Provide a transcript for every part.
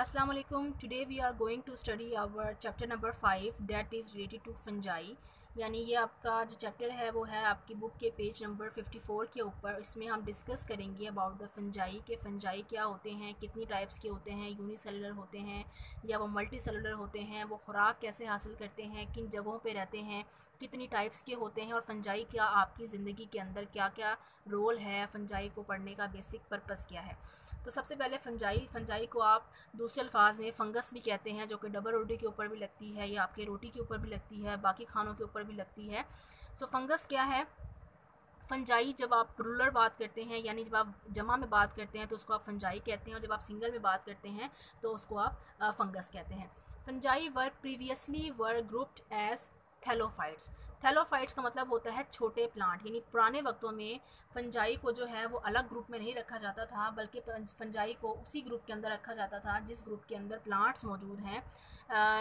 Assalamu alaikum. Today we are going to study our chapter number five that is related to fungi. यानी ये आपका जो chapter है, वो है आपकी बुक के पेज नंबर 54 के ऊपर। इसमें हम डिस्कस करेंगे अबाउट द फंजाई के फंजाई क्या होते हैं, कितनी टाइप्स के होते हैं यूनिसेलुलर होते हैं या वो मल्टी सेलुलर होते हैं, वो खुराक कैसे हासिल करते हैं, किन जगहों पे रहते हैं, कितनी टाइप्स के होते हैं और फंजाई क्या आपकी ज़िंदगी के अंदर क्या क्या रोल है फंजाई को पढ़ने का बेसिक पर्पज़ क्या है। तो सबसे पहले फंजाई फंजाई को आप दूसरे अल्फाज में फंगस भी कहते हैं, जो कि डबल रोटी के ऊपर भी लगती है या आपके रोटी के ऊपर भी लगती है, बाकी खानों के ऊपर भी लगती है। सो so, फंगस क्या है? फंजाई जब आप रूलर बात करते हैं यानी जब आप जमा में बात करते हैं तो उसको आप फंजाई कहते हैं और जब आप सिंगल में बात करते हैं तो उसको आप फंगस कहते हैं। Fungi were previously were grouped as thallophytes. Thallophytes का मतलब होता है छोटे प्लांट, यानी पुराने वक्तों में फंजाई को जो है वो अलग ग्रुप में नहीं रखा जाता था, बल्कि फंजाई को उसी ग्रुप के अंदर रखा जाता था, जिस ग्रुप के अंदर प्लांट्स मौजूद हैं।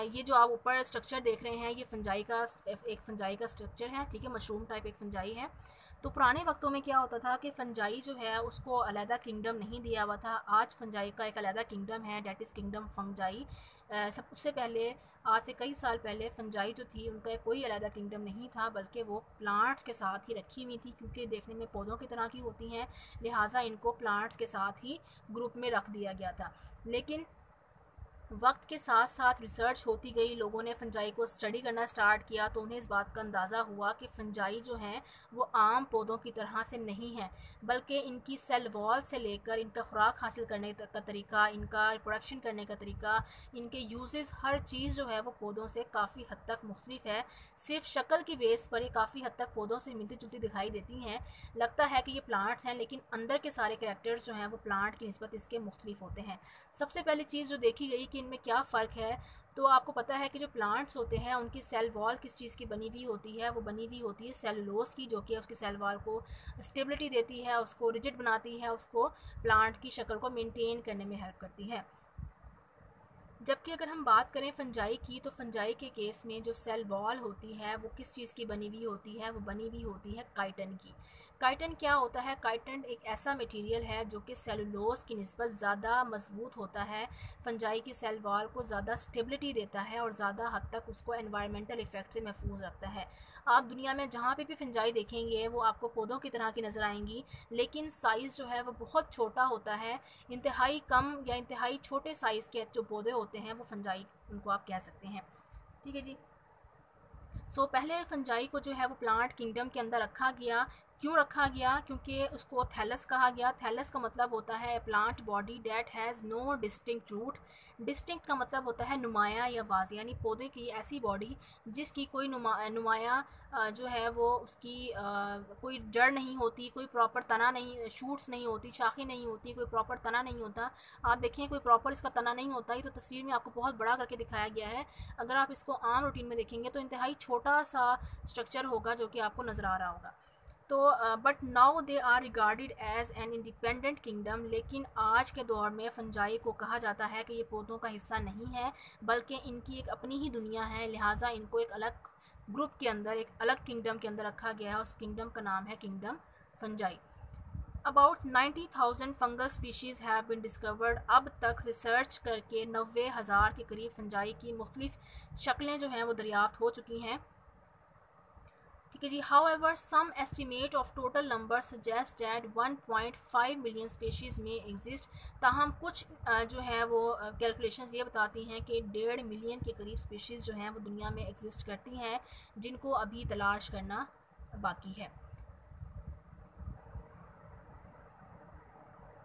ये जो आप ऊपर स्ट्रक्चर देख रहे हैं, ये फंजाई का एक फंजाई का स्ट्रक्चर है, ठीक है, मशरूम टाइप एक फंजाई है। तो पुराने वक्तों में क्या होता था कि फंजाई जो है उसको अलहदा किंगडम नहीं दिया हुआ था। आज फंजाई का एक अलहदा किंगडम है, डेट इज़ किंगडम फंजाई। सब उससे पहले, आज से कई साल पहले फंजाई जो थी, उनका कोई अलहदा किंगडम नहीं था, बल्कि वो प्लांट्स के साथ ही रखी हुई थी, क्योंकि देखने में पौधों की तरह की होती हैं, लिहाजा इनको प्लांट्स के साथ ही ग्रुप में रख दिया गया था। लेकिन वक्त के साथ साथ रिसर्च होती गई, लोगों ने फंजाई को स्टडी करना स्टार्ट किया तो उन्हें इस बात का अंदाज़ा हुआ कि फंजाई जो हैं, वो आम पौधों की तरह से नहीं है, बल्कि इनकी सेल वॉल से लेकर, इनका खुराक हासिल करने का तरीका, इनका प्रोडक्शन करने का तरीका, इनके यूजेस हर चीज़ जो है, वो पौधों से काफ़ी हद तक मुख्तलिफ़ है। सिर्फ़ शक्ल की बेस पर ये काफ़ी हद तक पौधों से मिलती जुलती दिखाई देती हैं। लगता है कि ये प्लांट्स हैं, लेकिन अंदर के सारे करेक्टर्स जो हैं, वो प्लांट की नस्बत इसके मुख्तलिफ़ होते हैं। सबसे पहली चीज़ जो देखी गई कि इनमें क्या फ़र्क है? तो आपको पता है कि जो प्लांट्स होते हैं, उनकी सेल वॉल किस चीज़ की बनी हुई होती है, वो बनी हुई होती है सेलुलोस की, जो कि उसकी सेल वॉल को स्टेबिलिटी देती है, उसको रिजिड बनाती है, उसको प्लांट की शक्ल को मेनटेन करने में हेल्प करती है। जबकि अगर हम बात करें फंजाई की तो फंजाई के केस में जो सेल वॉल होती है, वो किस चीज़ की बनी हुई होती है? वो बनी हुई होती है काइटन की। काइटन क्या होता है? काइटन एक ऐसा मटेरियल है जो कि सेलुलोस की नस्बत ज़्यादा मज़बूत होता है फंजाई की सेल वॉल को ज़्यादा स्टेबिलिटी देता है और ज़्यादा हद तक उसको एनवायरमेंटल इफ़ेक्ट से महफूज रखता है। आप दुनिया में जहाँ पे भी फंजाई देखेंगे वो आपको पौधों की तरह की नज़र आएँगी लेकिन साइज़ जो है वो बहुत छोटा होता है। इंतहाई कम या इंतहाई छोटे साइज़ के जो पौधे होते हैं वो फंजाई उनको आप कह सकते हैं। ठीक है जी? सो so, पहले फंजाई को जो है वो प्लांट किंगडम के अंदर रखा गया क्यों रखा गया? क्योंकि उसको थैलस कहा गया। थैलस का मतलब होता है plant body that has no distinct root distinct का मतलब होता है नुमाया या वाज, यानी पौधे की ऐसी बॉडी जिसकी कोई नुमा, नुमाया जो है वो उसकी कोई जड़ नहीं होती, कोई प्रॉपर तना नहीं शूट्स नहीं होती, शाखें नहीं होती, कोई प्रॉपर तना नहीं होता। आप देखें कोई प्रॉपर इसका तना नहीं होता ही तो तस्वीर में आपको बहुत बड़ा करके दिखाया गया है। अगर आप इसको आम रूटीन में देखेंगे तो इंतहाई छोटा सा स्ट्रक्चर होगा जो कि आपको नज़र आ रहा होगा। तो but now they are regarded as an independent kingdom लेकिन आज के दौर में फंजाई को कहा जाता है कि ये पौधों का हिस्सा नहीं है, बल्कि इनकी एक अपनी ही दुनिया है, लिहाजा इनको एक अलग ग्रुप के अंदर, एक अलग किंगडम के अंदर रखा गया है, उस किंगडम का नाम है kingdom fungi. About ninety thousand fungus species have been discovered अब तक रिसर्च करके नबे हज़ार के करीब फंजाई की मुख्तलिफ़ शक्लें जो हैं वो दरियाफ़्त हो चुकी हैं। ठीक है जी। However some estimate of total number suggest that 1.5 million species may exist ताहम कुछ जो है वो कैलकुलेशन ये बताती हैं कि डेढ़ मिलियन के करीब स्पेशीज़ जो हैं वो दुनिया में एग्जिस्ट करती हैं, जिनको अभी तलाश करना बाकी है।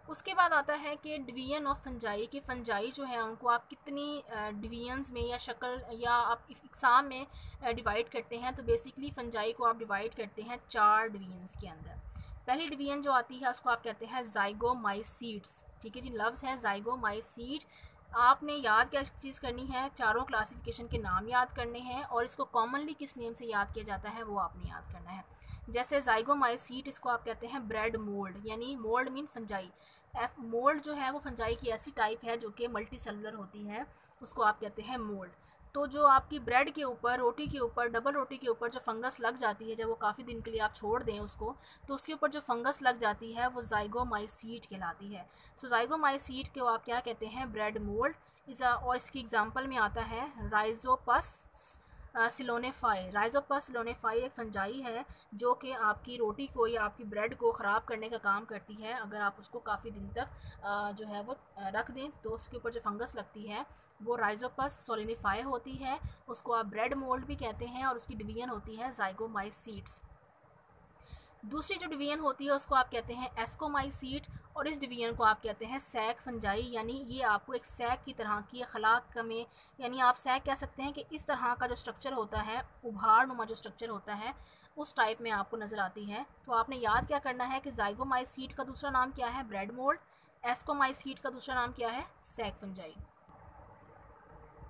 उसके बाद आता है कि डिवीज़न ऑफ़ फंजाई, कि फंजाई जो है उनको आप कितनी डिवीजन्स में या शक्ल या आप इकसाम में डिवाइड करते हैं तो बेसिकली फंजाई को आप डिवाइड करते हैं चार डिवीजन्स के अंदर। पहली डिवीज़न जो आती है उसको आप कहते हैं जाइगोमाइसीड्स ठीक है जी लफ्ज़ है जाइगोमाइसीड आपने याद क्या चीज़ करनी है? चारों क्लासिफिकेशन के नाम याद करने हैं और इसको कॉमनली किस नेम से याद किया जाता है वो आपने याद करना है। जैसे जाइगोमाइसीट इसको आप कहते हैं ब्रेड मोल्ड, यानी mould mean fungi. F, mould जो है वो फंजाई की ऐसी टाइप है जो कि मल्टी सेलुलर होती है, उसको आप कहते हैं मोल्ड। तो जो आपकी ब्रेड के ऊपर, रोटी के ऊपर, डबल रोटी के ऊपर जो फंगस लग जाती है, जब वो काफ़ी दिन के लिए आप छोड़ दें उसको तो उसके ऊपर जो फंगस लग जाती है वो जाइगोमाइसीट कहलाती है। सो जाइगोमाइसीट को आप क्या कहते हैं ब्रेड मोल्ड? इस और इसकी एग्जांपल में आता है राइजोपस सिलोनेफाई राइजोपा सिलोनेफाई एक फंजाई है, जो कि आपकी रोटी को या आपकी ब्रेड को ख़राब करने का काम करती है। अगर आप उसको काफ़ी दिन तक जो है वो रख दें तो उसके ऊपर जो फंगस लगती है, वो राइजोपस सोलिनिफाई होती है। उसको आप ब्रेड मोल्ड भी कहते हैं और उसकी डिवीज़न होती है जाइगोमाइसीड्स दूसरी जो डिवीज़न होती है, उसको आप कहते हैं एस्कोमाइसीट और इस डिवीज़न को आप कहते हैं सैक फंजाई, यानी ये आपको एक सैक की तरह की खलाक में, यानी आप सैक कह सकते हैं कि इस तरह का जो स्ट्रक्चर होता है उभार नुमा जो स्ट्रक्चर होता है, उस टाइप में आपको नज़र आती है। तो आपने याद क्या करना है कि जाइगोमाइसीट का दूसरा नाम क्या है? ब्रेड मोल्ड एस्कोमाइसीट का दूसरा नाम क्या है? Sac fungi.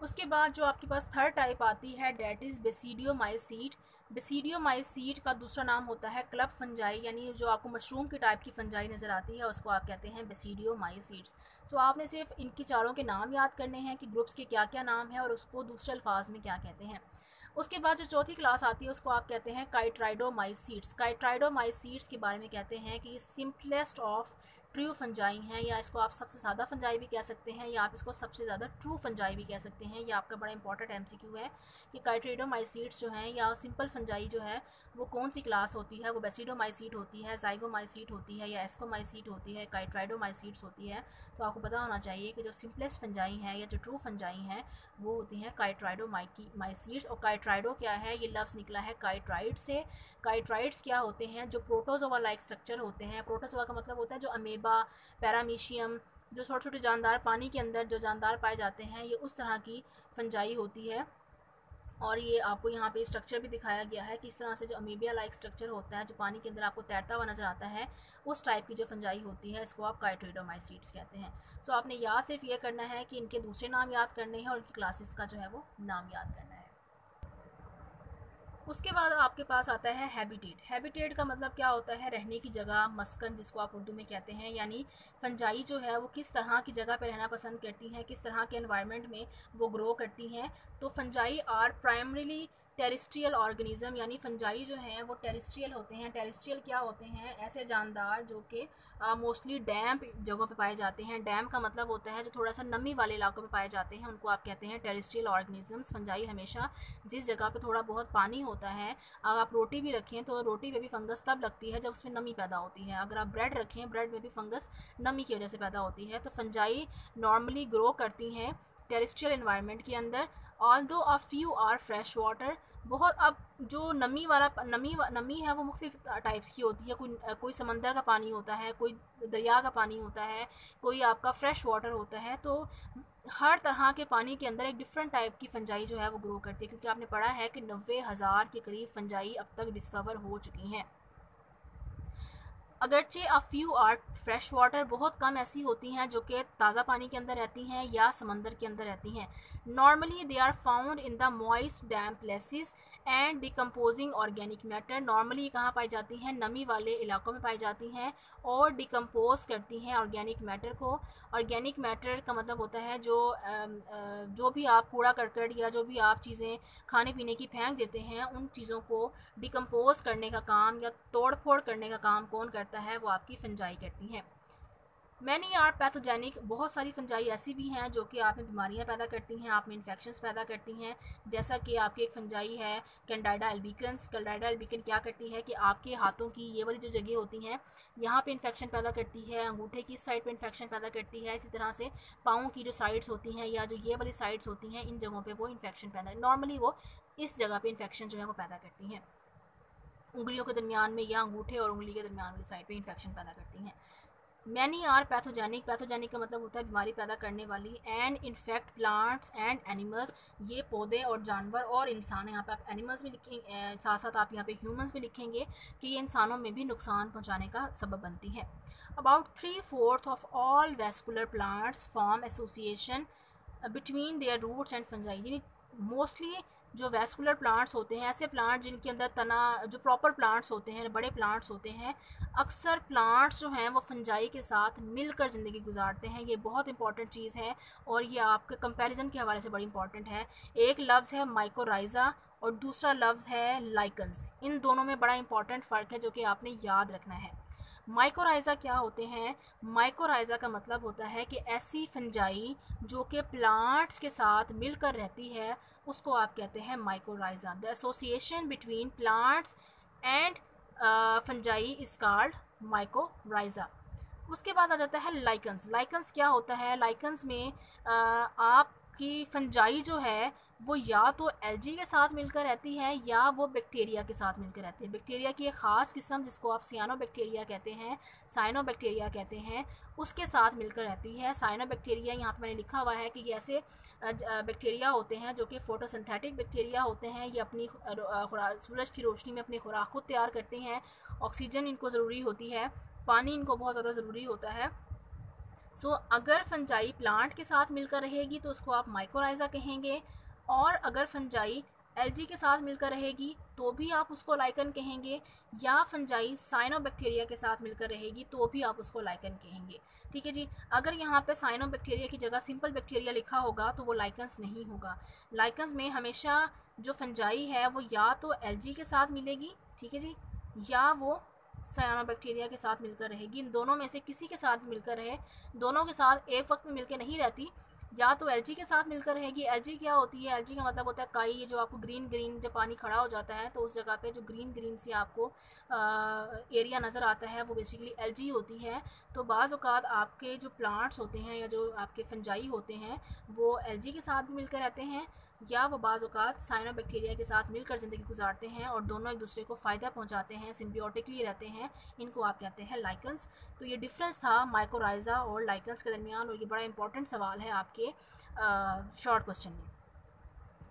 उसके बाद जो आपके पास थर्ड टाइप आती है डेट इज़ बेसीडियोमाइसीट बेसीडियोमाइसीट का दूसरा नाम होता है क्लब फंजाई यानी जो आपको मशरूम के टाइप की फंजाई नज़र आती है, उसको आप कहते हैं बेसीडियोमाइसीट्स तो आपने सिर्फ़ इनके चारों के नाम याद करने हैं कि ग्रुप्स के क्या क्या नाम है और उसको दूसरे अल्फाज में क्या कहते हैं। उसके बाद जो चौथी क्लास आती है, उसको आप कहते हैं काइट्राइडोमाइसीट्स काइट्राइडोमाइसीट्स के बारे में कहते हैं कि सिंपलेस्ट ऑफ़ ट्रू फंजाई हैं या इसको आप सबसे ज़्यादा फंजाई भी कह सकते हैं या आप इसको सबसे ज़्यादा ट्रू फंजाई भी कह सकते हैं, ये आपका बड़ा इंपॉर्टेंट एमसीक्यू है कि काइट्रेडोमाइसीट्स जो हैं या सिंपल फंजाई जो है, वो कौन सी क्लास होती है? वो बेसिडोमाइसीट होती है जाइगोमाइसीट होती है या एस्कोमाइसीट होती है काइट्राइडोमाइसीट्स होती है। तो आपको पता होना चाहिए कि जो सिंपलेस्ट फंजाई हैं या जो ट्रू फंजाई हैं, वो होती हैं काइट्राइडोमाइसीट्स और काइट्राइडो क्या है? ये लफ्ज़ निकला है काइट्राइड से। काइट्राइड्स क्या होते हैं? जो प्रोटोजोवा लाइक स्ट्रक्चर होते हैं। प्रोटोजोवा का मतलब होता है जो अमेबा पैरामीशियम, जो छोटे छोटे जानदार पानी के अंदर जो जानदार पाए जाते हैं, ये उस तरह की फंजाई होती है। और ये आपको यहाँ पे स्ट्रक्चर भी दिखाया गया है कि इस तरह से जो अमीबिया लाइक स्ट्रक्चर होता है, जो पानी के अंदर आपको तैरता हुआ नज़र आता है, उस टाइप की जो फंजाई होती है, इसको आप काइट्रोडोमाइसीट्स कहते हैं। सो आपने याद सिर्फ़ ये करना है कि इनके दूसरे नाम याद करने हैं और इनकी क्लासेस का जो है वो नाम याद करना है। उसके बाद आपके पास आता है हैबिटेट। हैबिटेट का मतलब क्या होता है? रहने की जगह, मस्कन जिसको आप उर्दू में कहते हैं, यानी फंजाई जो है वो किस तरह की जगह पर रहना पसंद करती हैं, किस तरह के इन्वायरमेंट में वो ग्रो करती हैं। तो fungi are primarily terrestrial organism, यानी फंजाई जो हैं, वो टेरिस्ट्रियल होते हैं। टेरिस्ट्रियल क्या होते हैं? ऐसे जानदार जो कि मोस्टली डैम जगहों पे पाए जाते हैं। डैम का मतलब होता है जो थोड़ा सा नमी वाले इलाकों पे पाए जाते हैं, उनको आप कहते हैं टेरिस्ट्रियल ऑर्गेनिजम्स। फंजाई हमेशा जिस जगह पर थोड़ा बहुत पानी होता है, अगर आप रोटी भी रखें तो रोटी में भी फंगस तब लगती है जब उसमें नमी पैदा होती है। अगर आप ब्रेड रखें, ब्रेड में भी फंगस नमी की वजह से पैदा होती है। तो फंजाई नॉर्मली ग्रो करती हैं टेरिस्ट्रियल इन्वायरमेंट के अंदर। Although a few are fresh water बहुत अब जो नमी वाला नमी नमी है वो मुख्तलिफ़ टाइप्स की होती है। कोई कोई समंदर का पानी होता है, कोई दरिया का पानी होता है, कोई आपका फ्रेश वाटर होता है तो हर तरह के पानी के अंदर एक डिफरेंट टाइप की फंजाई जो है वो ग्रो करती है। क्योंकि आपने पढ़ा है कि नब्बे हज़ार के करीब फंजाई अब तक डिस्कवर हो चुकी हैं। अगरचे a few are fresh water बहुत कम ऐसी होती हैं जो कि ताज़ा पानी के अंदर रहती हैं या समंदर के अंदर रहती हैं। Normally they are found in the moist damp places and decomposing organic matter normally कहाँ पाई जाती हैं? नमी वाले इलाकों में पाई जाती हैं और डिकम्पोज करती हैं ऑर्गेनिक मैटर को। ऑर्गेनिक मैटर का मतलब होता है जो जो भी आप कूड़ा करकट या जो भी आप चीज़ें खाने पीने की फेंक देते हैं, उन चीज़ों को डिकम्पोज करने का काम या तोड़ फोड़ करने का काम कौन करता है? वो आपकी फंजाई करती हैं। मैनी आर पैथोजेनिक बहुत सारी फंजाई ऐसी भी हैं जो कि आप में बीमारियाँ पैदा करती हैं आप में इन्फेक्शंस पैदा करती हैं। जैसा कि आपकी एक फंजाई है कैंडाइडा एल्बिकन्स कैंडाइडा एल्बिकन क्या करती है कि आपके हाथों की ये वाली जो जगह होती हैं, यहाँ पे इन्फेक्शन पैदा करती है, अंगूठे की साइड पे इन्फेक्शन पैदा करती है। इसी तरह से पाँव की जो साइड्स होती हैं या जो ये वाली साइड्स होती हैं, इन जगहों पर वो इन्फेक्शन पैदा नॉर्मली वो इस जगह पर इन्फेक्शन जो है वो पैदा करती हैं। उंगलियों के दरमियान में या अंगूठे और उंगली के दरमियान वाली साइड पर इन्फेक्शन पैदा करती हैं। मैनी आर पैथोजेनिक पैथोजेनिक का मतलब होता है बीमारी पैदा करने वाली। And infect plants and animals ये पौधे और जानवर और इंसान यहाँ पे आप एनिमल्स भी लिखेंगे साथ साथ आप यहाँ पे ह्यूमंस भी लिखेंगे कि ये इंसानों में भी नुकसान पहुँचाने का सबब बनती है। About three fourth of all vascular plants form association between their roots and fungi यानी मोस्टली जो वेस्कुलर प्लांट्स होते हैं, ऐसे प्लांट जिनके अंदर तना, जो प्रॉपर प्लांट्स होते हैं, बड़े प्लांट्स होते हैं, अक्सर प्लांट्स जो हैं वो फंजाई के साथ मिलकर ज़िंदगी गुजारते हैं। ये बहुत इंपॉर्टेंट चीज़ है और ये आपके कंपैरिजन के हवाले से बड़ी इंपॉर्टेंट है। एक लफ्ज़ है माइकोराइजा और दूसरा लफ्ज़ है लाइकन्स इन दोनों में बड़ा इंपॉर्टेंट फ़र्क है जो कि आपने याद रखना है। माइकोराइज़ा क्या होते हैं? माइकोराइज़ा का मतलब होता है कि ऐसी फंजाई जो कि प्लांट्स के साथ मिलकर रहती है उसको आप कहते हैं mycorrhiza the association between plants and fungi is called mycorrhiza उसके बाद आ जाता है लाइकन्स लाइकन्स क्या होता है? लाइकन्स में uh, आपकी फंजाई जो है वो या तो एलजी के साथ मिलकर रहती है या वो बैक्टीरिया के साथ मिलकर रहती है। बैक्टीरिया की एक ख़ास किस्म जिसको आप सियानो बैक्टीरिया कहते हैं साइनो बैक्टीरिया कहते हैं उसके साथ मिलकर रहती है। साइनो बैक्टीरिया यहाँ पर मैंने लिखा हुआ है कि ये ऐसे बैक्टीरिया होते हैं जो कि फोटोसिंथेटिक बैक्टीरिया होते हैं। ये अपनी सूरज की रोशनी में अपनी खुराक खुद तैयार करते हैं। ऑक्सीजन इनको ज़रूरी होती है। पानी इनको बहुत ज़्यादा ज़रूरी होता है। सो so, अगर फंजाई प्लांट के साथ मिलकर रहेगी तो उसको आप माइक्रोराइजा कहेंगे। और अगर फंजाई एलजी के साथ मिलकर रहेगी तो भी आप उसको लाइकन कहेंगे, या फंजाई साइनो बैक्टीरिया के साथ मिलकर रहेगी तो भी आप उसको लाइकन कहेंगे। ठीक है जी? अगर यहाँ पे साइनो बैक्टीरिया की जगह सिंपल बैक्टीरिया लिखा होगा तो वो लाइकन्स नहीं होगा। लाइकन्स में हमेशा जो फंजाई है, वो या तो एलजी के साथ मिलेगी, ठीक है जी? या वो सयानो बैक्टीरिया के साथ मिलकर रहेगी। इन दोनों में से किसी के साथ मिलकर रहे, दोनों के साथ एक वक्त में मिलकर नहीं रहती या तो एलजी के साथ मिलकर रहेगी एलजी क्या होती है? एलजी का मतलब होता है काई ये जो आपको ग्रीन ग्रीन जब पानी खड़ा हो जाता है तो उस जगह पे जो ग्रीन ग्रीन सी आपको आ, एरिया नज़र आता है वो बेसिकली एलजी होती है। तो बाज़ अवत आपके जो प्लांट्स होते हैं या जो आपके फंजाई होते हैं वो एलजी के साथ मिलकर रहते हैं। या वो बाज़ात साइनो बैक्टीरिया के साथ मिलकर ज़िंदगी गुजारते हैं और दोनों एक दूसरे को फ़ायदा पहुंचाते हैं, सिम्बियोटिकली रहते हैं, इनको आप कहते हैं लाइकन्स तो ये डिफरेंस था माइक्रोराइजा और लाइकन्स के दरमियान और ये बड़ा इंपॉर्टेंट सवाल है आपके शॉर्ट क्वेश्चन में।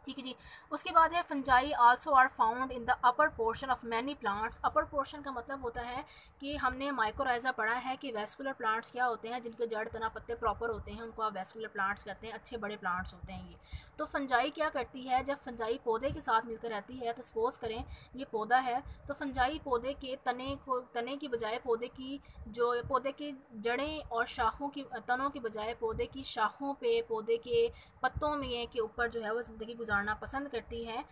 ठीक है जी। उसके बाद है fungi also are found in the upper portion of many plants upper portion का मतलब होता है कि हमने माइक्रोराइजा पढ़ा है कि वेस्कुलर प्लांट्स क्या होते हैं, जिनके जड़ तना पत्ते प्रॉपर होते हैं, उनको आप वेस्कुलर प्लांट्स कहते हैं, अच्छे बड़े प्लांट्स होते हैं ये। तो फंजाई क्या करती है, जब फंजाई पौधे के साथ मिलकर रहती है तो सपोज़ करें ये पौधा है तो फंजाई पौधे के तने को, तने की बजाय पौधे की जो पौधे की जड़ें और शाखों की, तनों की बजाय पौधे की शाखों पे, पौधे के पत्तों में के ऊपर जो है वो ज़िंदगी गुजार गुजारना पसंद करती है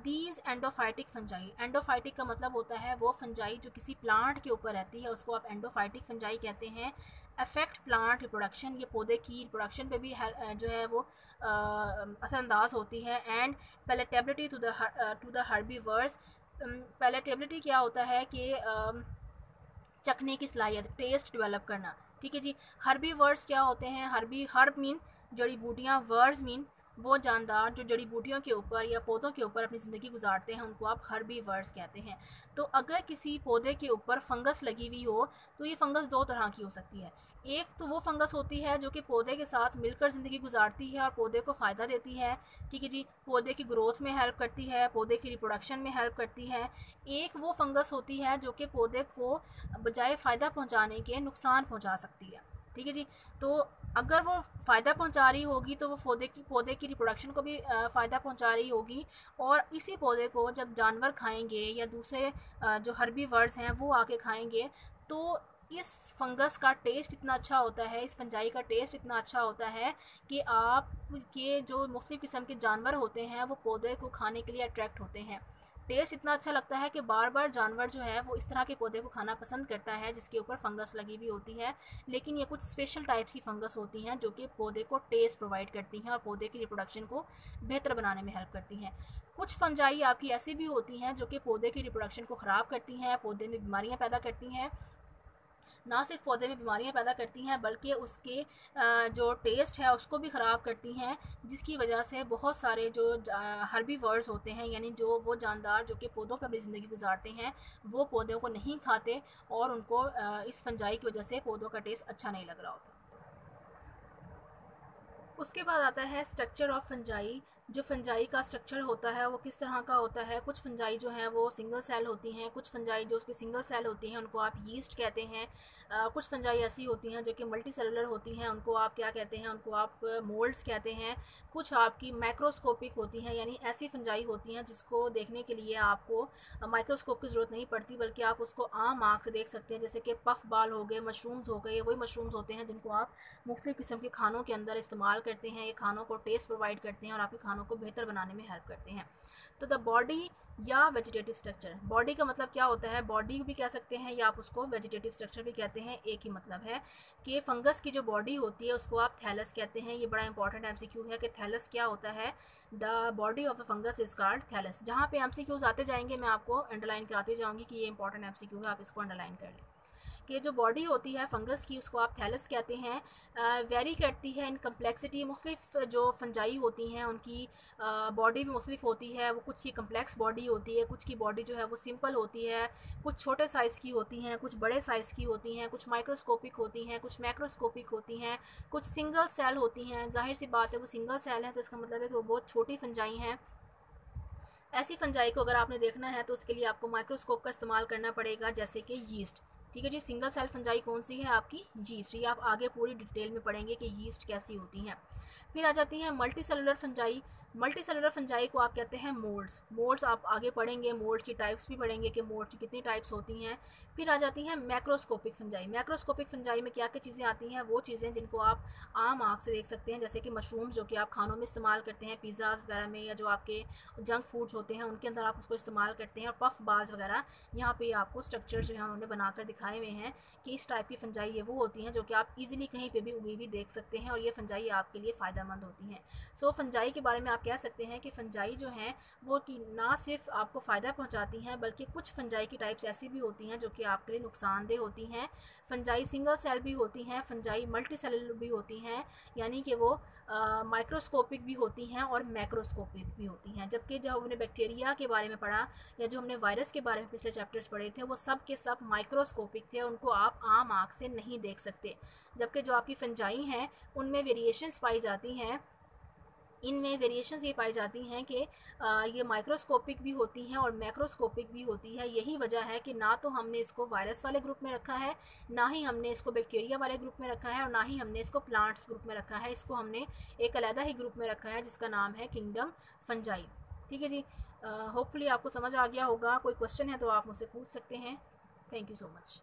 दीज एंडोफाइटिक फंजाई एंडोफाइटिक का मतलब होता है वो फंजाई जो किसी प्लांट के ऊपर रहती है, उसको आप एंडोफाइटिक फंजाई कहते हैं। अफेक्ट प्लांट रिप्रोडक्शन ये पौधे की रिप्रोडक्शन पे भी जो है वो असरअंदाज होती है। And palatability to the to the herbivores palatability क्या होता है कि चखने की सलाहियत टेस्ट डेवलप करना। ठीक है जी? हर्बी वर्ड्स क्या होते हैं? हर्बी हर्ब मीन जड़ी बूटियाँ वर्ड्स मीन वो जानदार जो जड़ी बूटियों के ऊपर या पौधों के ऊपर अपनी ज़िंदगी गुजारते हैं, उनको आप हर्बी वर्ड्स कहते हैं। तो अगर किसी पौधे के ऊपर फंगस लगी हुई हो तो ये फंगस दो तरह की हो सकती है। एक तो वो फंगस होती है जो कि पौधे के साथ मिलकर ज़िंदगी गुजारती है और पौधे को फ़ायदा देती है ठीक है जी, पौधे की ग्रोथ में हेल्प करती है, पौधे की रिप्रोडक्शन में हेल्प करती है। एक वो फंगस होती है जो कि पौधे को बजाय फ़ायदा पहुँचाने के नुकसान पहुँचा सकती है। ठीक है जी। तो अगर वो फ़ायदा पहुँचा रही होगी तो वो पौधे की पौधे की रिप्रोडक्शन को भी फ़ायदा पहुँचा रही होगी और इसी पौधे को जब जानवर खाएँगे या दूसरे जो हर्बी वर्ड्स हैं, वो आके खाएँगे तो इस फंगस का टेस्ट इतना अच्छा होता है, इस फंजाई का टेस्ट इतना अच्छा होता है कि आप, के जो मुख्तु किस्म के जानवर होते हैं, वो पौधे को खाने के लिए अट्रैक्ट होते हैं। टेस्ट इतना अच्छा लगता है कि बार बार जानवर जो है वो इस तरह के पौधे को खाना पसंद करता है, जिसके ऊपर फंगस लगी हुई होती है। लेकिन ये कुछ स्पेशल टाइप्स की फंगस होती हैं, जो कि पौधे को टेस्ट प्रोवाइड करती हैं और पौधे की रिप्रोडक्शन को बेहतर बनाने में हेल्प करती हैं। कुछ फंजाई आपकी ऐसी भी होती हैं, जो कि पौधे की रिप्रोडक्शन को ख़राब करती हैं, पौधे में बीमारियाँ पैदा करती हैं ना सिर्फ़ पौधे में बीमारियाँ पैदा करती हैं, बल्कि उसके जो टेस्ट है, उसको भी ख़राब करती हैं, जिसकी वजह से बहुत सारे जो हर्बी वर्ड्स होते हैं, यानी जो वो जानदार, जो कि पौधों पर अपनी ज़िंदगी गुजारते हैं, वो पौधों को नहीं खाते और उनको इस फंजाई की वजह से पौधों का टेस्ट अच्छा नहीं लग रहा होता। उसके बाद आता है स्ट्रक्चर ऑफ़ फंजाई जो फंजाई का स्ट्रक्चर होता है, वो किस तरह का होता है? कुछ फंजाई जो है, वो सिंगल सेल होती हैं, कुछ फंजाई जो उसकी सिंगल सेल होती हैं, उनको आप यीस्ट कहते हैं। कुछ फंजाई ऐसी होती हैं जो कि मल्टी सेलुलर होती हैं, उनको आप क्या कहते हैं? उनको आप मोल्ड्स कहते हैं। कुछ आपकी माइक्रोस्कोपिक होती हैं, यानी ऐसी फंजाई होती हैं जिसको देखने के लिए आपको माइक्रोस्कोप की ज़रूरत नहीं पड़ती, बल्कि आप उसको आम आँख से देख सकते हैं, जैसे कि पफ बाल हो गए मशरूम्स हो गए, वही मशरूम्स होते हैं जिनको आप मुख्तु किस्म के खानों के अंदर इस्तेमाल करते हैं, ये खानों को टेस्ट प्रोवाइड करते हैं और आपके खानों को बेहतर बनाने में हेल्प करते हैं। तो द बॉडी या वेजिटेटिव स्ट्रक्चर बॉडी का मतलब क्या होता है? बॉडी भी कह सकते हैं या आप उसको वेजिटेटिव स्ट्रक्चर भी कहते हैं, एक ही मतलब है कि फंगस की जो बॉडी होती है, उसको आप थैलस कहते हैं। ये बड़ा इंपॉर्टेंट एमसीक्यू है कि थैलस क्या होता है? The body of the fungus is called thallus जहाँ पे एमसीक्यूज आते जाएँगे, मैं आपको अंडरलाइन कराती जाऊँगी कि ये इंपॉर्टेंट एमसीक्यू है, आप इसको अंडरलाइन कर लें। कि जो बॉडी होती है फंगस की, उसको आप थैलस कहते हैं वेरी करती है इन कम्प्लेक्सिटी मुख्तफ जो फंजाई होती हैं, उनकी बॉडी भी मुख्तफ होती है, वो कुछ की कम्प्लेक्स बॉडी होती है, कुछ की बॉडी जो है वो सिंपल होती है, कुछ छोटे साइज़ की होती हैं, कुछ बड़े साइज़ की होती हैं, कुछ माइक्रोस्कोपिक होती हैं, कुछ मैक्रोस्कोपिक होती हैं, कुछ सिंगल सेल होती हैं, ज़ाहिर सी बात है वो सिंगल सेल है तो इसका मतलब है कि वो बहुत छोटी फंजाई हैं। ऐसी फंजाई को अगर आपने देखना है तो उसके लिए आपको माइक्रोस्कोप का इस्तेमाल करना पड़ेगा, जैसे कि यीस्ट ठीक है जी सिंगल सेल फंजाई कौन सी है आपकी? यीस्ट ये आप आगे पूरी डिटेल में पढ़ेंगे कि यीस्ट कैसी होती हैं। फिर आ जाती है multicellular fungi multicellular fungi को आप कहते हैं मोल्ड्स मोल्ड्स आप आगे पढ़ेंगे मोल्ड्स की टाइप्स भी पढ़ेंगे कि मोल्ड्स की कितनी टाइप्स होती हैं। फिर आ जाती हैं मैक्रोस्कोपिक फंजाई मैक्रोस्कोपिक फंजाई में क्या क्या चीज़ें आती हैं? वो चीज़ें जिनको आप आम आँख से देख सकते हैं, जैसे कि मशरूम्स जो कि आप खानों में इस्तेमाल करते हैं पिज़्ज़ाज वगैरह में या जो आपके जंक फूड्स होते हैं, उनके अंदर आप उसको इस्तेमाल करते हैं और पफ बाज वगैरह यहाँ पर आपको स्ट्रक्चर जो है उन्होंने बनाकर दिखाए हुए हैं कि इस टाइप की फंजाई ये वो होती हैं जो कि आप ईजिली कहीं पर भी उगी भी देख सकते हैं और ये फंजाई आपके लिए फ़ायदा होती हैं। सो so, फंजाई के बारे में आप कह सकते हैं कि फंजाई जो हैं वो कि ना सिर्फ़ आपको फ़ायदा पहुँचाती हैं बल्कि कुछ फंजाई की टाइप्स ऐसी भी होती हैं जो कि आपके लिए नुकसानदेह होती हैं। फंजाई सिंगल सेल भी होती हैं फंजाई मल्टी सेलुलर भी होती हैं यानी कि वो माइक्रोस्कोपिक भी होती हैं और मैक्रोस्कोपिक भी होती हैं। जबकि जब हमने बैक्टीरिया के बारे में पढ़ा या जो हमने वायरस के बारे में पिछले चैप्टर्स पढ़े थे वो सब के सब माइक्रोस्कोपिक थे उनको आप आम आँख से नहीं देख सकते। जबकि जो आपकी फंजाई हैं, उनमें वेरिएशंस पाई जाती हैं। इनमें वेरिएशंस ये पाई जाती हैं कि ये माइक्रोस्कोपिक भी होती हैं और मैक्रोस्कोपिक भी होती है। यही वजह है कि ना तो हमने इसको वायरस वाले ग्रुप में रखा है, ना ही हमने इसको बैक्टीरिया वाले ग्रुप में रखा है और ना ही हमने इसको प्लांट्स ग्रुप में रखा है। इसको हमने एक अलहदा ही ग्रुप में रखा है, जिसका नाम है किंगडम फंजाई ठीक है जी? होपफुली आपको समझ आ गया होगा। कोई क्वेश्चन है तो आप मुझसे पूछ सकते हैं। Thank you so much